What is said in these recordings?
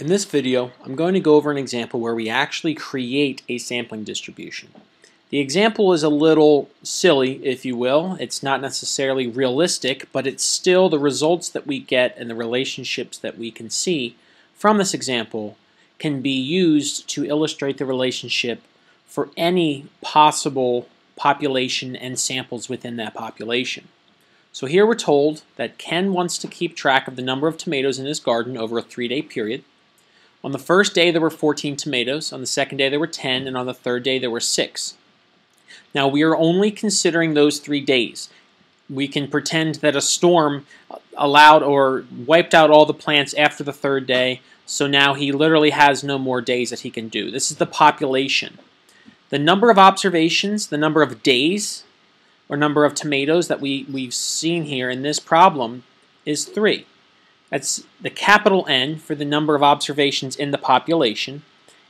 In this video, I'm going to go over an example where we actually create a sampling distribution. The example is a little silly, if you will. It's not necessarily realistic, but it's still the results that we get and the relationships that we can see from this example can be used to illustrate the relationship for any possible population and samples within that population. So here we're told that Ken wants to keep track of the number of tomatoes in his garden over a three-day period. On the first day there were 14 tomatoes, on the second day there were 10, and on the third day there were 6. Now we are only considering those three days. We can pretend that a storm allowed or wiped out all the plants after the third day, so now he literally has no more days that he can do. This is the population. The number of observations, the number of days, or number of tomatoes that we, we've seen here in this problem is 3. That's the capital N for the number of observations in the population.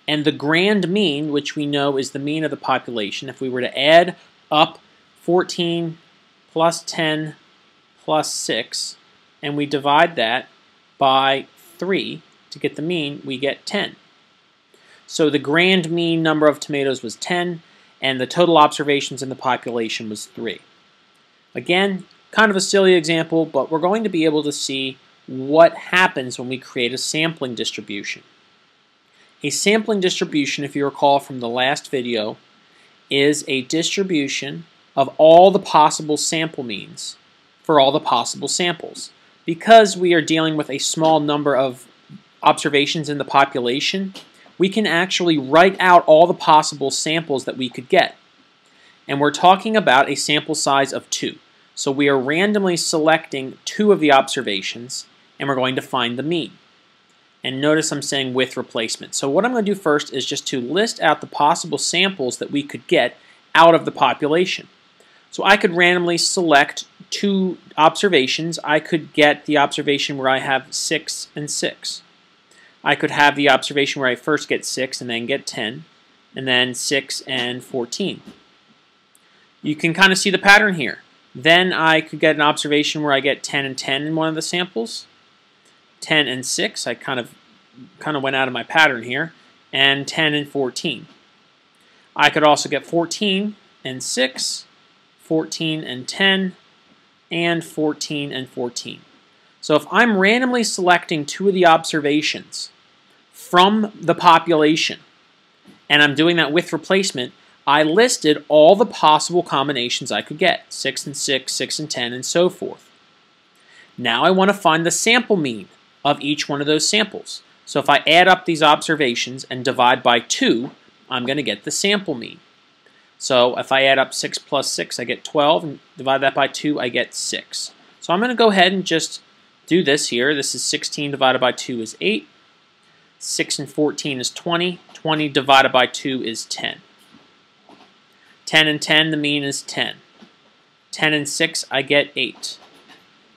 And the grand mean, which we know is the mean of the population, if we were to add up 14 plus 10 plus 6, and we divide that by 3 to get the mean, we get 10. So the grand mean number of tomatoes was 10, and the total observations in the population was 3. Again, kind of a silly example, but we're going to be able to see what happens when we create a sampling distribution. A sampling distribution, if you recall from the last video, is a distribution of all the possible sample means for all the possible samples. Because we are dealing with a small number of observations in the population, we can actually write out all the possible samples that we could get. And we're talking about a sample size of 2. So we are randomly selecting two of the observations, and we're going to find the mean. And notice I'm saying with replacement. So what I'm going to do first is just to list out the possible samples that we could get out of the population. So I could randomly select two observations. I could get the observation where I have 6 and 6. I could have the observation where I first get 6 and then get 10, and then 6 and 14. You can kind of see the pattern here. Then I could get an observation where I get 10 and 10 in one of the samples. 10 and 6, I kind of kind of went out of my pattern here, and 10 and 14. I could also get 14 and 6, 14 and 10, and 14 and 14. So if I'm randomly selecting two of the observations from the population, and I'm doing that with replacement, I listed all the possible combinations I could get, 6 and 6, 6 and 10, and so forth. Now I want to find the sample mean of each one of those samples. So if I add up these observations and divide by 2, I'm going to get the sample mean. So if I add up 6 plus 6, I get 12, and divide that by 2, I get 6. So I'm going to go ahead and just do this here. This is 16 divided by 2 is 8. 6 and 14 is 20. 20 divided by 2 is 10. 10 and 10, the mean is 10. 10 and 6, I get 8.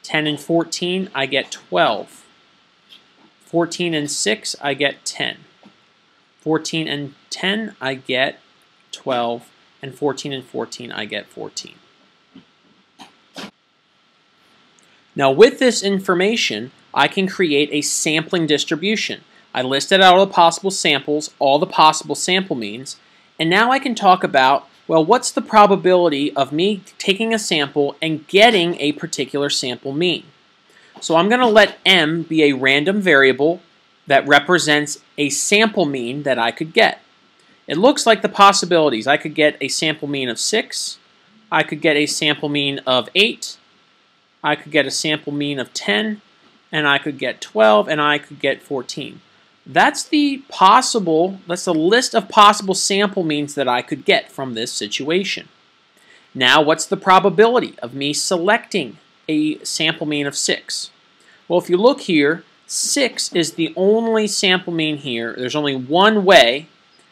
10 and 14, I get 12. 14 and 6, I get 10. 14 and 10, I get 12. And 14 and 14, I get 14. Now with this information, I can create a sampling distribution. I listed out all the possible samples, all the possible sample means, and now I can talk about, well, what's the probability of me taking a sample and getting a particular sample mean? So I'm going to let m be a random variable that represents a sample mean that I could get. It looks like the possibilities. I could get a sample mean of 6, I could get a sample mean of 8, I could get a sample mean of 10, and I could get 12, and I could get 14. That's the possible, that's the list of possible sample means that I could get from this situation. Now, what's the probability of me selecting a sample mean of 6? Well, if you look here, 6 is the only sample mean here. There's only one way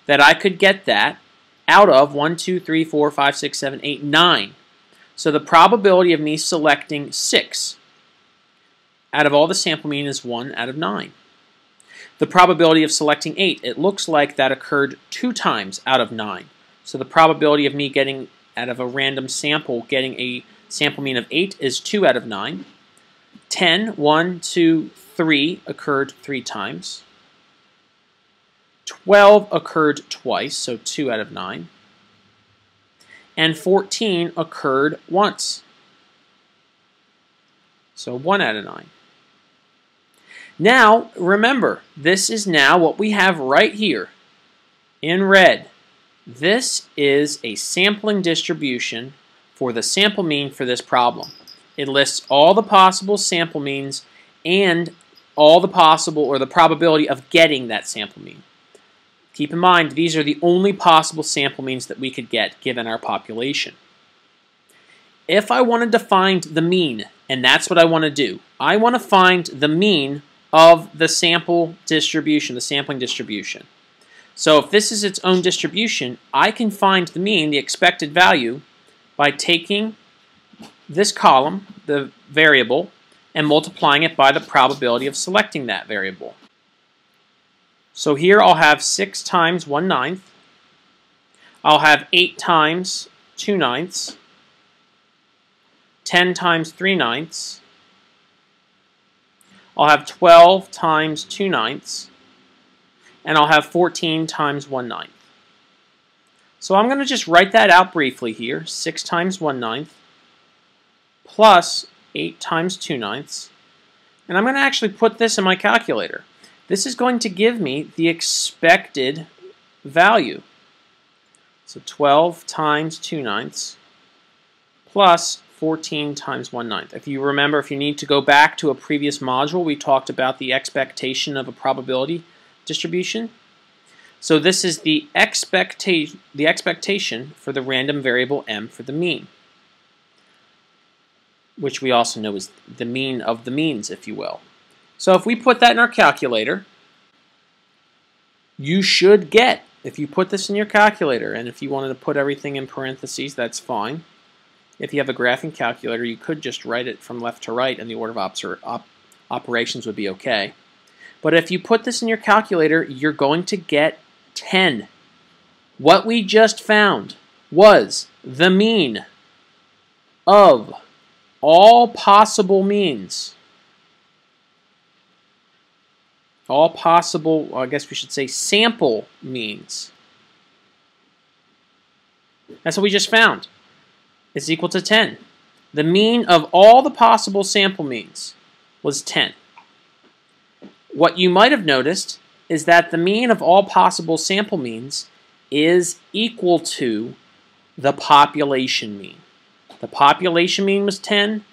that I could get that out of 1, 2, 3, 4, 5, 6, 7, 8, 9. So the probability of me selecting 6 out of all the sample mean is 1 out of 9. The probability of selecting 8, it looks like that occurred two times out of 9. So the probability of me getting out of a random sample getting a sample mean of 8 is 2 out of 9. 10, 1, 2, 3 occurred 3 times. 12 occurred twice, so 2 out of 9. And 14 occurred once. So 1 out of 9. Now, remember, this is now what we have right here in red. This is a sampling distribution for the sample mean for this problem. It lists all the possible sample means and all the possible or the probability of getting that sample mean. Keep in mind, these are the only possible sample means that we could get given our population. If I wanted to find the mean, and that's what I want to do, I want to find the mean of the sample distribution, the sampling distribution. So if this is its own distribution, I can find the mean, the expected value, by taking this column, the variable, and multiplying it by the probability of selecting that variable. So here I'll have 6 times 1 ninth. I'll have 8 times 2 ninths. 10 times 3 ninths. I'll have 12 times 2 ninths. And I'll have 14 times 1 ninth. So I'm going to just write that out briefly here. 6 times 1 ninth plus 8 times 2 ninths. And I'm going to actually put this in my calculator. This is going to give me the expected value. So 12 times 2 ninths plus 14 times 1 ninth. If you remember, if you need to go back to a previous module, we talked about the expectation of a probability distribution. So this is the, expecta the expectation for the random variable m for the mean which we also know is the mean of the means, if you will. So if we put that in our calculator, you should get, if you put this in your calculator, and if you wanted to put everything in parentheses, that's fine. If you have a graphing calculator, you could just write it from left to right, and the order of op operations would be okay. But if you put this in your calculator, you're going to get 10. What we just found was the mean of all possible means. All possible, I guess we should say sample means. That's what we just found. It's equal to 10. The mean of all the possible sample means was 10. What you might have noticed is that the mean of all possible sample means is equal to the population mean. The population mean was 10,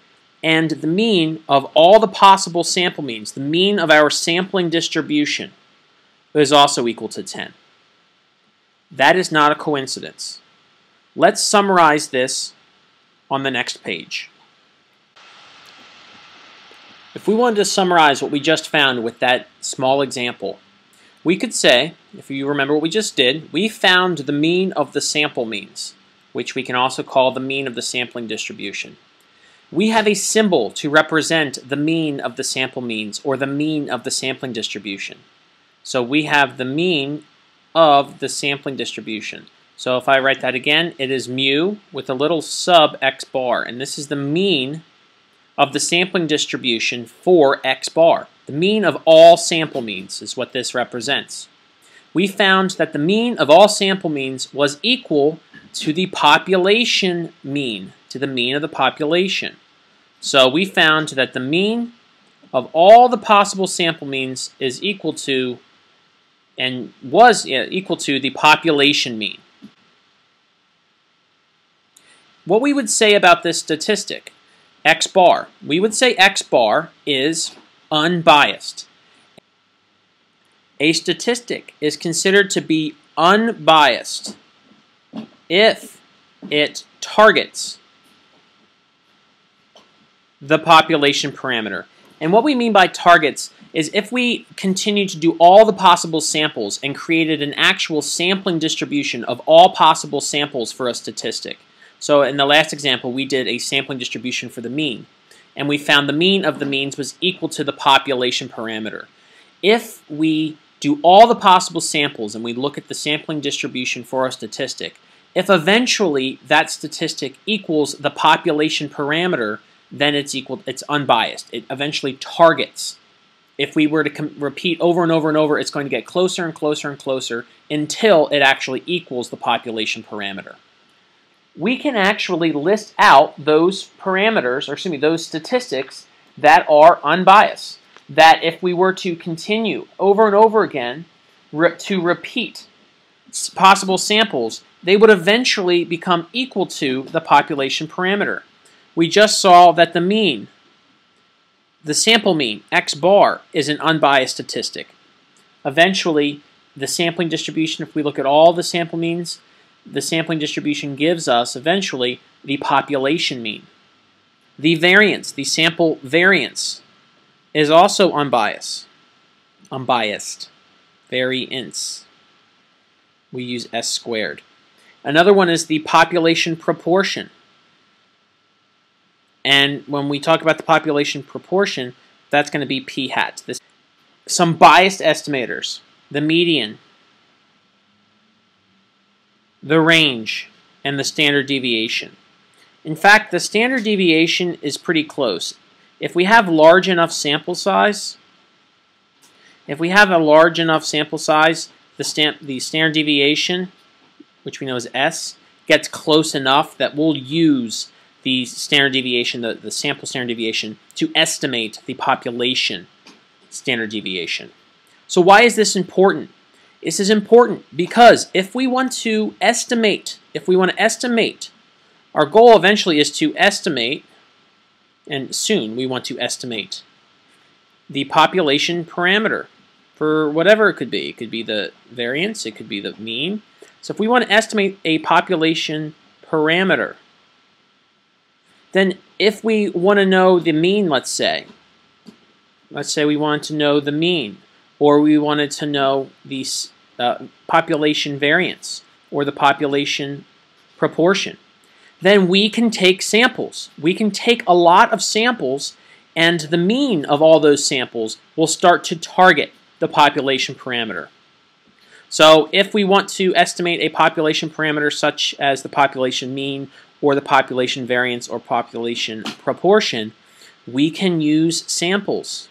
and the mean of all the possible sample means, the mean of our sampling distribution, is also equal to 10. That is not a coincidence. Let's summarize this on the next page. If we wanted to summarize what we just found with that small example, we could say, if you remember what we just did, we found the mean of the sample means which we can also call the mean of the sampling distribution. We have a symbol to represent the mean of the sample means, or the mean of the sampling distribution. So we have the mean of the sampling distribution. So if I write that again, it is mu with a little sub x bar, and this is the mean of the sampling distribution for x bar. The mean of all sample means is what this represents. We found that the mean of all sample means was equal to the population mean, to the mean of the population. So we found that the mean of all the possible sample means is equal to, and was equal to the population mean. What we would say about this statistic, x bar, we would say x bar is unbiased. A statistic is considered to be unbiased if it targets the population parameter. And what we mean by targets is if we continue to do all the possible samples and created an actual sampling distribution of all possible samples for a statistic. So in the last example, we did a sampling distribution for the mean. And we found the mean of the means was equal to the population parameter. If we do all the possible samples and we look at the sampling distribution for a statistic, if eventually that statistic equals the population parameter, then it's equal it's unbiased. It eventually targets if we were to repeat over and over and over, it's going to get closer and closer and closer until it actually equals the population parameter. We can actually list out those parameters, or excuse me, those statistics that are unbiased. That if we were to continue over and over again re to repeat possible samples, they would eventually become equal to the population parameter. We just saw that the mean the sample mean, x bar, is an unbiased statistic. Eventually, the sampling distribution, if we look at all the sample means, the sampling distribution gives us, eventually, the population mean. The variance, the sample variance, is also unbiased. Unbiased. Variance. We use S squared. Another one is the population proportion. And when we talk about the population proportion, that's going to be p hat. This, some biased estimators, the median, the range, and the standard deviation. In fact, the standard deviation is pretty close. If we have large enough sample size, if we have a large enough sample size, the, stamp, the standard deviation, which we know is S, gets close enough that we'll use the standard deviation, the, the sample standard deviation, to estimate the population standard deviation. So why is this important? This is important because if we want to estimate, if we want to estimate, our goal eventually is to estimate, and soon we want to estimate, the population parameter for whatever it could be. It could be the variance, it could be the mean. So if we want to estimate a population parameter, then if we want to know the mean, let's say, let's say we want to know the mean, or we wanted to know the uh, population variance, or the population proportion, then we can take samples. We can take a lot of samples, and the mean of all those samples will start to target the population parameter. So if we want to estimate a population parameter such as the population mean or the population variance or population proportion, we can use samples.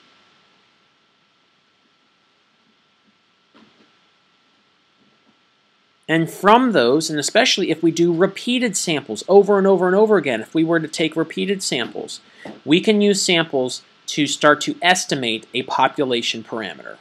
And from those, and especially if we do repeated samples over and over and over again, if we were to take repeated samples, we can use samples to start to estimate a population parameter.